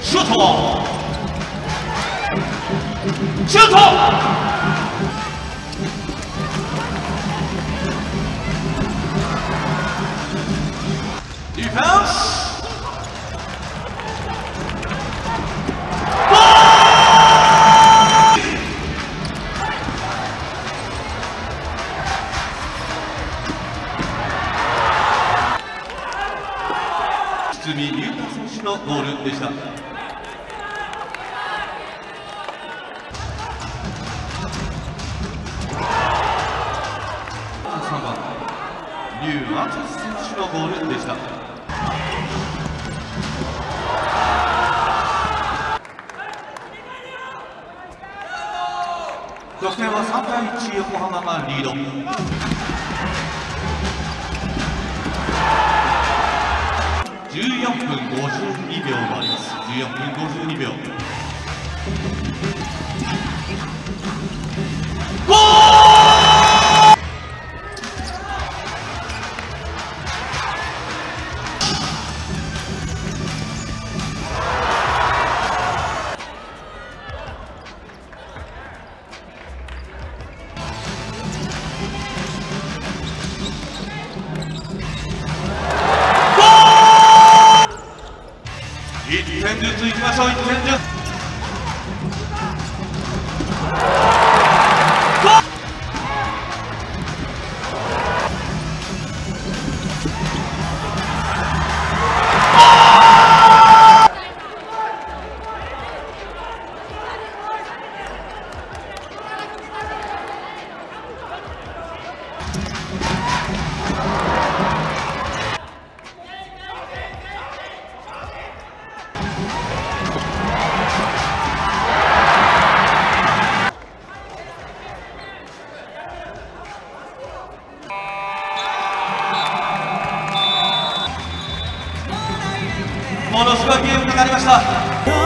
石头，石头，石头，雨飘。堤龍太選手のゴールでした。選手のゴールでした得点は3対1横浜がリード 고순이병 말이었어 뉴욕 고순이병 ずついきましょう1点ものすごいゲームになりました